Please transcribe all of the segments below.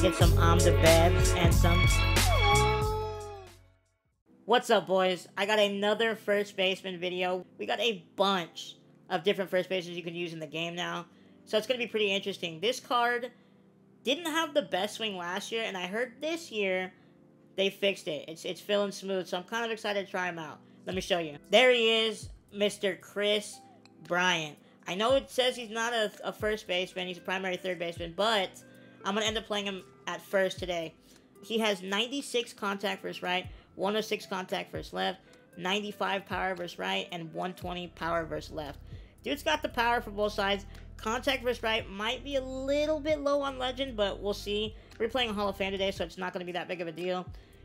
Get some Om the Bebs and some... What's up, boys? I got another first baseman video. We got a bunch of different first bases you can use in the game now. So it's going to be pretty interesting. This card didn't have the best swing last year, and I heard this year they fixed it. It's, it's feeling smooth, so I'm kind of excited to try him out. Let me show you. There he is, Mr. Kris Bryant. I know it says he's not a, a first baseman, he's a primary third baseman, but I'm going to end up playing him at first today. He has 96 contact versus right, 106 contact versus left, 95 power versus right, and 120 power versus left. Dude's got the power for both sides. Contact versus right might be a little bit low on Legend, but we'll see. We're playing Hall of Fame today, so it's not going to be that big of a deal.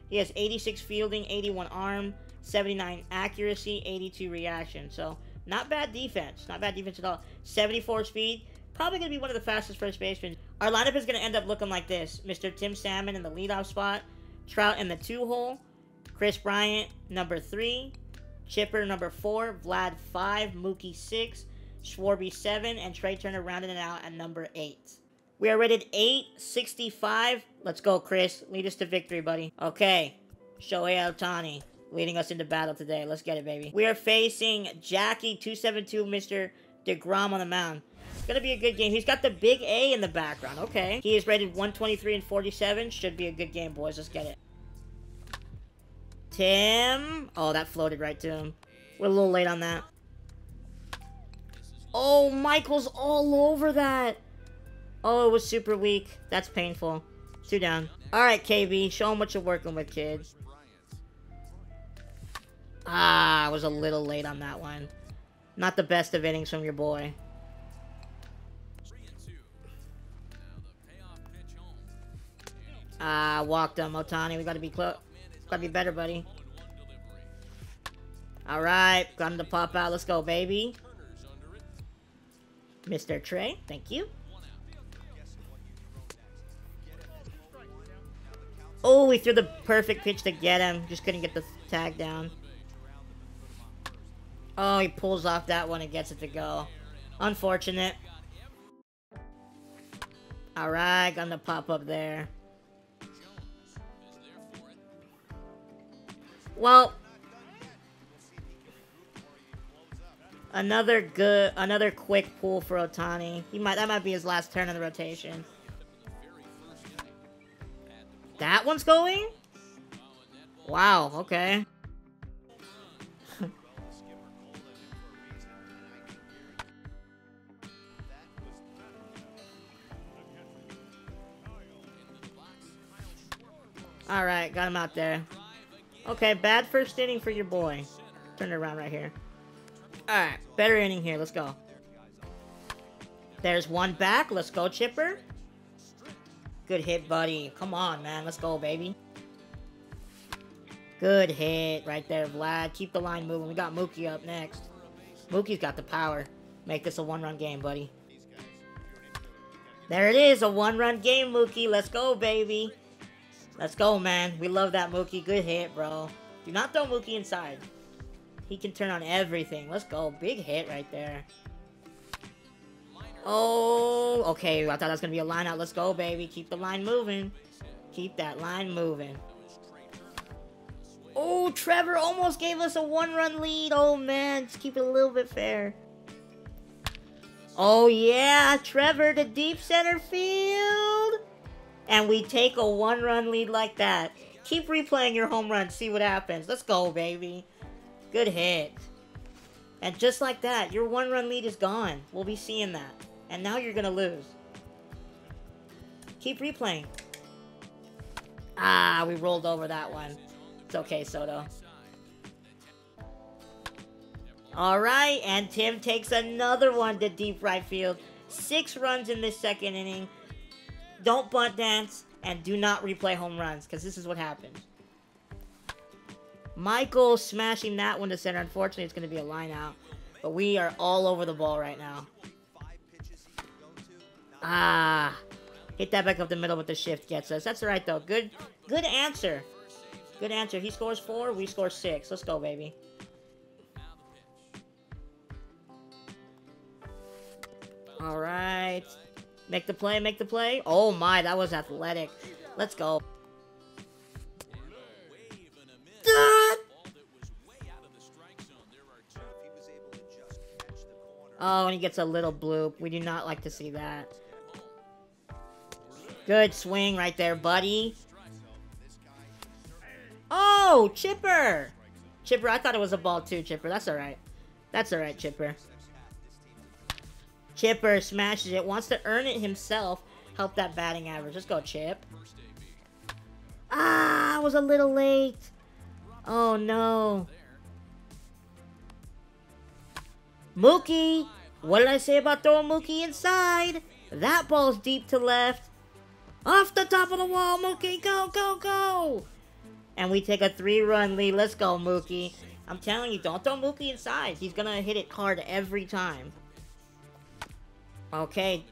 He has 86 fielding, 81 arm, 79 accuracy, 82 reaction. So, not bad defense. Not bad defense at all. 74 speed. Probably going to be one of the fastest first basemen. Our lineup is going to end up looking like this. Mr. Tim Salmon in the leadoff spot. Trout in the two hole. Kris Bryant, number three. Chipper, number four. Vlad, five. Mookie, six. Schwarber, seven. And Trea Turner rounding it out at number eight. We are rated 865. Let's go, Kris. Lead us to victory, buddy. Okay. Shohei Ohtani leading us into battle today. Let's get it, baby. We are facing Jackie 272, Mr. DeGrom on the mound. It's going to be a good game. He's got the big A in the background. Okay. He is rated 123 and 47. Should be a good game, boys. Let's get it. Tim. Oh, that floated right to him. We're a little late on that. Oh, Michael's all over that. Oh, it was super weak. That's painful. Two down. Alright, KB. Show him what you're working with, kids. Ah, I was a little late on that one. Not the best of innings from your boy. Ah, walked him, Ohtani. We gotta be close. Gotta be better, buddy. Alright, got him to pop out. Let's go, baby. Mr. Trea, thank you. Oh, we threw the perfect pitch to get him. Just couldn't get the tag down. Oh, he pulls off that one and gets it to go. Unfortunate. Alright, gonna pop up there. Well, another good, another quick pull for Ohtani. He might that might be his last turn in the rotation. That one's going? Wow, okay. Alright, got him out there. Okay, bad first inning for your boy. Turn it around right here. Alright, better inning here. Let's go. There's one back. Let's go, Chipper. Good hit, buddy. Come on, man. Let's go, baby. Good hit right there, Vlad. Keep the line moving. We got Mookie up next. Mookie's got the power. Make this a one-run game, buddy. There it is, a one-run game, Mookie. Let's go, baby. Let's go, man. We love that Mookie. Good hit, bro. Do not throw Mookie inside. He can turn on everything. Let's go. Big hit right there. Oh, okay. I thought that was going to be a line out. Let's go, baby. Keep the line moving. Keep that line moving. Oh, Trevor almost gave us a one-run lead. Oh, man. Just keep it a little bit fair. Oh, yeah. Trevor to deep center field and we take a one run lead like that. Keep replaying your home run, see what happens. Let's go, baby. Good hit. And just like that, your one run lead is gone. We'll be seeing that. And now you're going to lose. Keep replaying. Ah, we rolled over that one. It's okay, Soto. Alright, and Tim takes another one to deep right field. Six runs in the second inning don't butt dance, and do not replay home runs, because this is what happens. Michael smashing that one to center. Unfortunately, it's going to be a line out. But we are all over the ball right now. Ah. Hit that back up the middle with the shift gets us. That's alright, though. Good good answer. Good answer. He scores four, we score six. Let's go, baby. Alright. Make the play, make the play. Oh my, that was athletic. Let's go. Oh, and he gets a little bloop. We do not like to see that. Good swing right there, buddy. Oh, Chipper! Chipper, I thought it was a ball too, Chipper. That's alright. That's alright, Chipper. Chipper smashes it. Wants to earn it himself. Help that batting average. Let's go, Chip. Ah, I was a little late. Oh, no. Mookie! What did I say about throwing Mookie inside? That ball's deep to left. Off the top of the wall, Mookie, go, go, go! And we take a three-run lead. Let's go, Mookie. I'm telling you, don't throw Mookie inside. He's gonna hit it hard every time. Okay.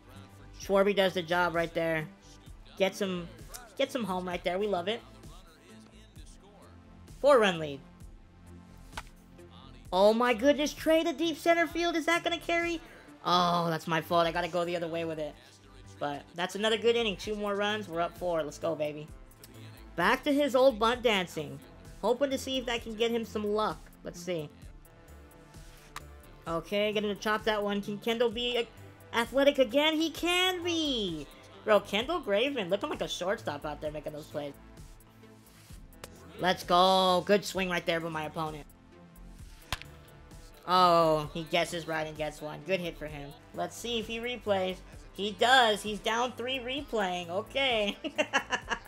Schwarby does the job right there. Gets him, gets him home right there. We love it. Four-run lead. Oh my goodness, Trea to deep center field. Is that going to carry? Oh, that's my fault. I got to go the other way with it. But that's another good inning. Two more runs. We're up four. Let's go, baby. Back to his old bunt dancing. Hoping to see if that can get him some luck. Let's see. Okay, getting to chop that one. Can Kendall be athletic again? He can be! Bro, Kendall Graveman looking like a shortstop out there making those plays. Let's go. Good swing right there by my opponent. Oh, he guesses right and gets one. Good hit for him. Let's see if he replays. He does. He's down three replaying. Okay.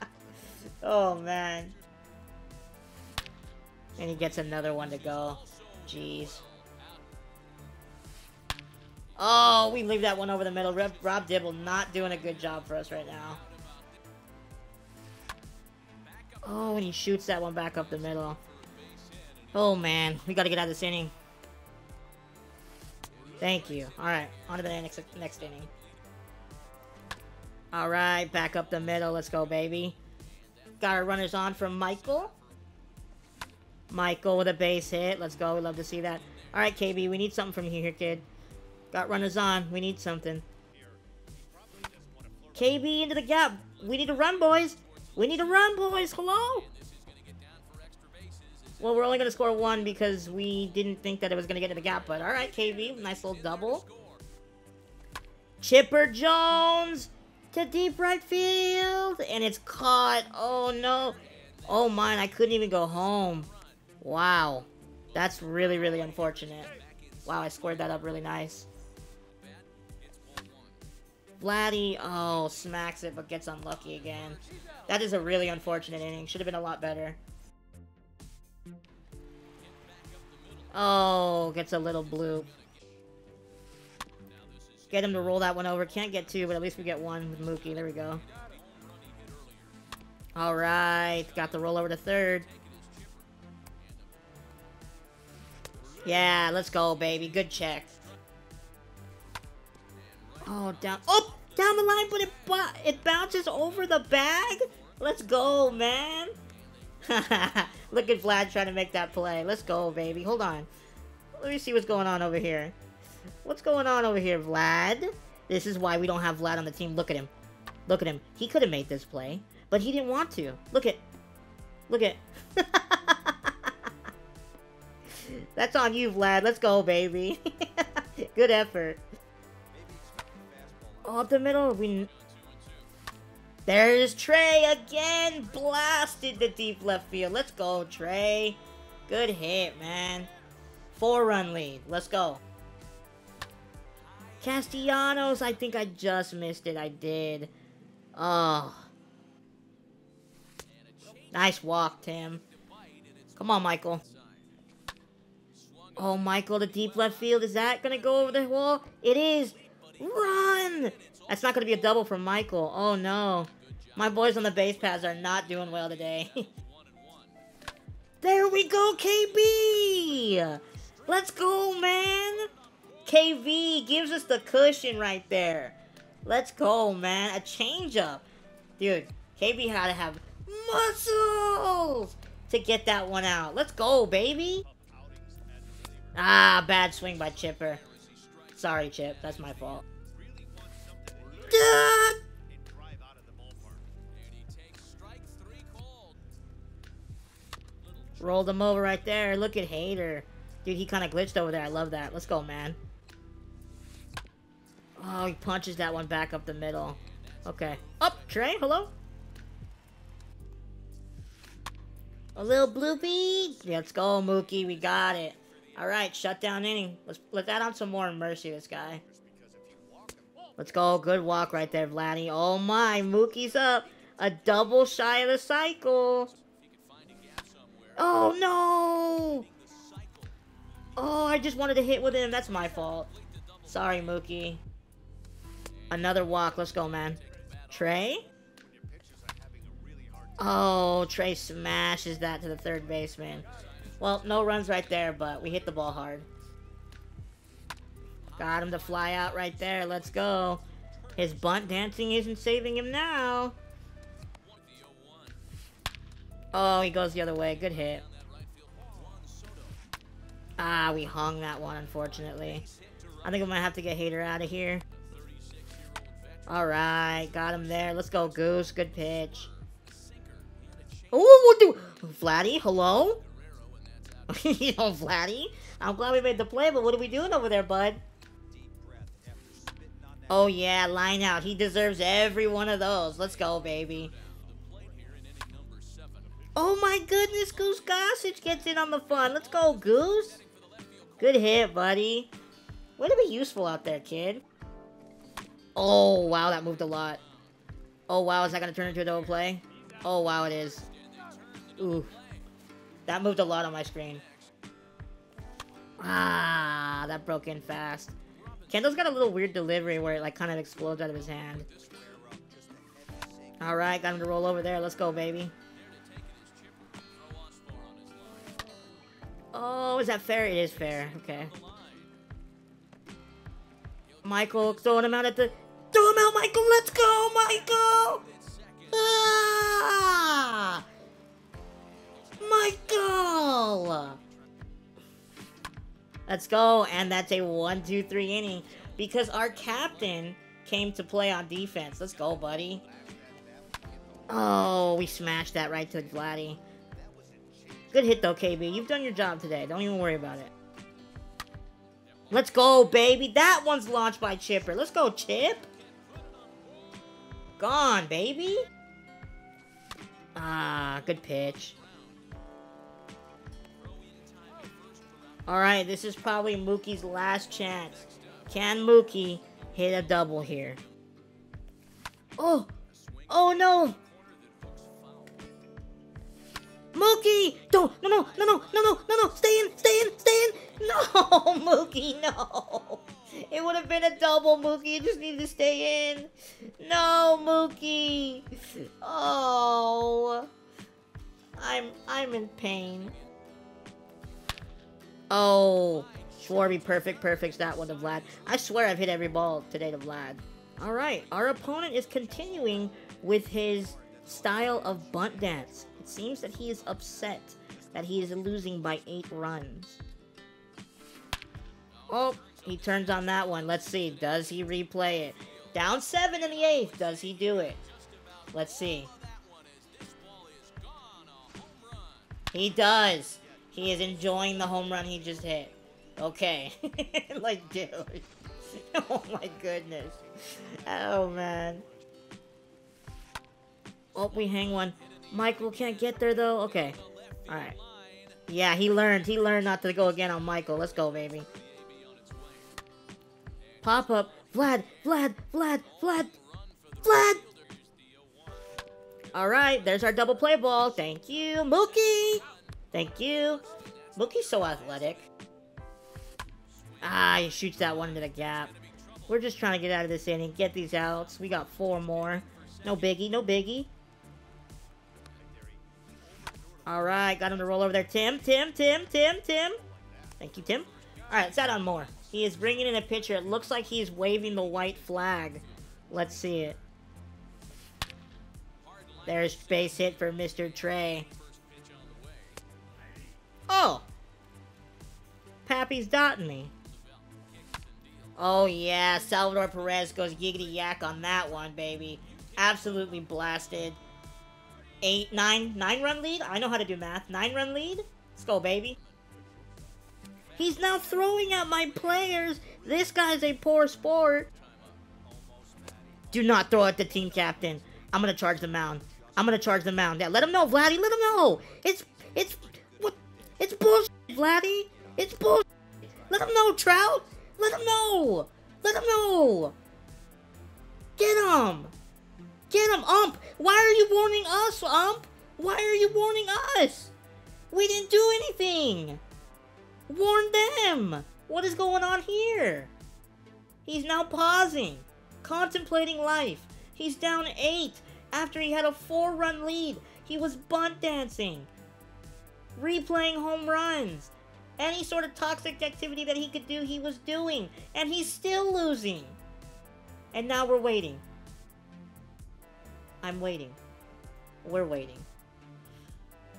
oh, man. And he gets another one to go. Jeez. Oh, we leave that one over the middle. Rob, Rob Dibble not doing a good job for us right now. Oh, and he shoots that one back up the middle. Oh, man. We got to get out of this inning. Thank you. Alright, on to the next, next inning. Alright, back up the middle. Let's go, baby. Got our runners on from Michael. Michael with a base hit. Let's go. We love to see that. Alright, KB, we need something from you here, kid. Got runners on. We need something. KB into the gap. We need to run, boys. We need to run, boys. Hello? Well, we're only going to score one because we didn't think that it was going to get in the gap. But all right, KB. Nice little double. Chipper Jones to deep right field. And it's caught. Oh, no. Oh, mine. I couldn't even go home. Wow. That's really, really unfortunate. Wow, I scored that up really nice. Vladdy, oh, smacks it, but gets unlucky again. That is a really unfortunate inning. Should have been a lot better. Oh, gets a little blue. Get him to roll that one over. Can't get two, but at least we get one with Mookie. There we go. Alright, got the roll over to third. Yeah, let's go, baby. Good check. Oh, down. Oh, down the line, but it it bounces over the bag. Let's go, man. Look at Vlad trying to make that play. Let's go, baby. Hold on. Let me see what's going on over here. What's going on over here, Vlad? This is why we don't have Vlad on the team. Look at him. Look at him. He could have made this play, but he didn't want to. Look at. Look at. That's on you, Vlad. Let's go, baby. Good effort. Up the middle. We there's Trea again! Blasted the deep left field. Let's go, Trea. Good hit, man. Four-run lead. Let's go. Castellanos, I think I just missed it. I did. Oh. Nice walk, Tim. Come on, Michael. Oh, Michael, the deep left field. Is that going to go over the wall? It is. Run! That's not going to be a double for Michael. Oh, no. My boys on the base paths are not doing well today. there we go, KB! Let's go, man! KB gives us the cushion right there. Let's go, man. A changeup. Dude, KB had to have muscles to get that one out. Let's go, baby. Ah, bad swing by Chipper. Sorry, Chip. That's my fault. God. Rolled him over right there. Look at Hader. Dude, he kind of glitched over there. I love that. Let's go, man. Oh, he punches that one back up the middle. Okay. Up, oh, Trea. Hello? A little bloopy. Let's go, Mookie. We got it. All right, shut down inning. Let's let that on some more mercy, this guy. Let's go. Good walk right there, Vladdy. Oh my, Mookie's up. A double shy of the cycle. Oh no! Oh, I just wanted to hit with him. That's my fault. Sorry, Mookie. Another walk. Let's go, man. Trea? Oh, Trea smashes that to the third baseman. Well, no runs right there, but we hit the ball hard. Got him to fly out right there. Let's go. His bunt dancing isn't saving him now. Oh, he goes the other way. Good hit. Ah, we hung that one, unfortunately. I think going to have to get Hader out of here. Alright, got him there. Let's go, Goose. Good pitch. Oh, do... Vladdy, hello? know, Vladdy? I'm glad we made the play, but what are we doing over there, bud? Oh, yeah, line out. He deserves every one of those. Let's go, baby. Oh, my goodness, Goose Gossage gets in on the fun. Let's go, Goose. Good hit, buddy. Way to be useful out there, kid. Oh, wow, that moved a lot. Oh, wow, is that going to turn into a double play? Oh, wow, it is. Ooh. That moved a lot on my screen. Ah, that broke in fast. Kendall's got a little weird delivery where it, like, kind of explodes out of his hand. Alright, got him to roll over there. Let's go, baby. Oh, is that fair? It is fair. Okay. Michael throwing him out at the Throw him out, Michael. Let's go, Michael. Ah! Michael. Let's go. And that's a one, two, three inning because our captain came to play on defense. Let's go, buddy. Oh, we smashed that right to Vladdy. Good hit, though, KB. You've done your job today. Don't even worry about it. Let's go, baby. That one's launched by Chipper. Let's go, Chip gone, baby. Ah, good pitch. Alright, this is probably Mookie's last chance. Can Mookie hit a double here? Oh! Oh no! Mookie! Don't! No, no, no, no, no, no, no, no! Stay in! Stay in! Stay in! No! Mookie, no! It would have been a double, Mookie. You just need to stay in. No, Mookie. Oh. I'm I'm in pain. Oh. Schwarby perfect perfects that one to Vlad. I swear I've hit every ball today to Vlad. Alright, our opponent is continuing with his style of bunt dance. It seems that he is upset that he is losing by 8 runs. Oh, he turns on that one. Let's see. Does he replay it? Down seven in the eighth. Does he do it? Let's see. He does. He is enjoying the home run he just hit. Okay. like, dude. oh my goodness. Oh, man. Oh, we hang one. Michael can't get there, though. Okay. Alright. Yeah, he learned. He learned not to go again on Michael. Let's go, baby. Pop up. Vlad, Vlad, Vlad, Vlad, Vlad. All right, there's our double play ball. Thank you, Mookie. Thank you. Mookie's so athletic. Ah, he shoots that one into the gap. We're just trying to get out of this inning, get these outs. We got four more. No biggie, no biggie. All right, got him to roll over there. Tim, Tim, Tim, Tim, Tim. Thank you, Tim. All right, let's add on more. He is bringing in a pitcher. It looks like he's waving the white flag. Let's see it. There's base hit for Mr. Trea. Oh! Pappy's dotting me. Oh yeah, Salvador Perez goes giggity yak on that one, baby. Absolutely blasted. eight, nine, nine run lead. I know how to do math. Nine run lead. Let's go, baby. He's now throwing at my players. This guy's a poor sport. Do not throw at the team captain. I'm gonna charge the mound. I'm gonna charge the mound. Yeah, let him know, Vladdy. Let him know. It's it's? It's bullshit, Vladdy. It's bullshit. Let him know, Trout. Let him know. Let him know. Get him. Get him, Ump. Why are you warning us, Ump? Why are you warning us? We didn't do anything. Warn them. What is going on here? He's now pausing, contemplating life. He's down eight after he had a four run lead. He was bunt dancing, replaying home runs. Any sort of toxic activity that he could do, he was doing. And he's still losing. And now we're waiting. I'm waiting. We're waiting.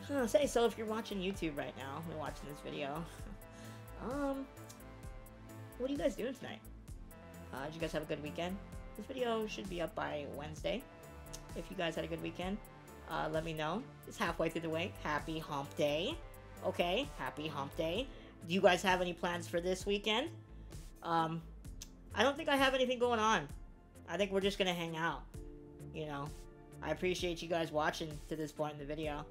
Huh, say so if you're watching YouTube right now, you're watching this video. um, what are you guys doing tonight? Uh, did you guys have a good weekend? This video should be up by Wednesday. If you guys had a good weekend, uh, let me know. It's halfway through the week. Happy hump day. Okay, happy hump day. Do you guys have any plans for this weekend? Um, I don't think I have anything going on. I think we're just gonna hang out. You know, I appreciate you guys watching to this point in the video.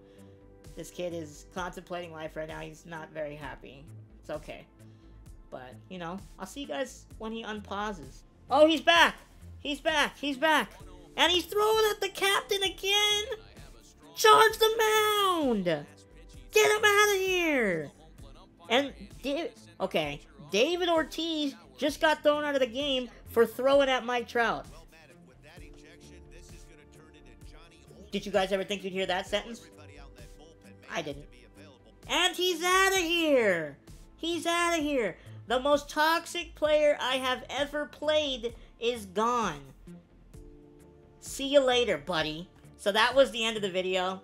This kid is contemplating life right now. He's not very happy. It's okay. But, you know, I'll see you guys when he unpauses. Oh, he's back! He's back! He's back! And he's throwing at the captain again! Charge the mound! Get him out of here! And, okay, David Ortiz just got thrown out of the game for throwing at Mike Trout. Did you guys ever think you'd hear that sentence? I didn't. And he's out of here! He's out of here! The most toxic player I have ever played is gone. See you later, buddy. So that was the end of the video.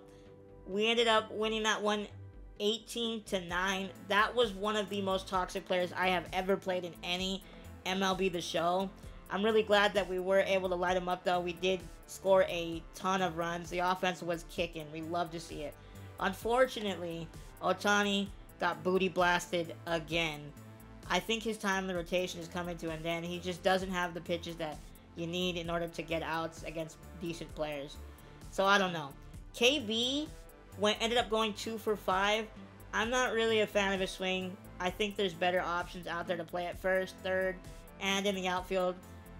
We ended up winning that one 18 to 9. That was one of the most toxic players I have ever played in any MLB The Show. I'm really glad that we were able to light him up, though. We did score a ton of runs. The offense was kicking. We love to see it. Unfortunately, Ohtani got booty blasted again. I think his time in the rotation is coming to an end. He just doesn't have the pitches that you need in order to get outs against decent players. So I don't know. KB went ended up going two for five. I'm not really a fan of his swing. I think there's better options out there to play at first, third, and in the outfield.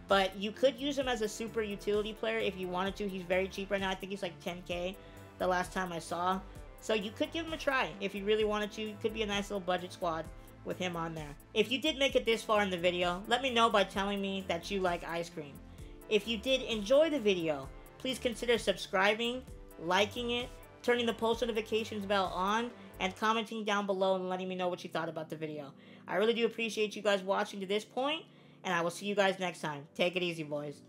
But you could use him as a super utility player if you wanted to. He's very cheap right now. I think he's like 10k the last time I saw. So you could give him a try if you really wanted to. It could be a nice little budget squad with him on there. If you did make it this far in the video, let me know by telling me that you like ice cream. If you did enjoy the video, please consider subscribing, liking it, turning the post notifications bell on, and commenting down below and letting me know what you thought about the video. I really do appreciate you guys watching to this point, and I will see you guys next time. Take it easy, boys.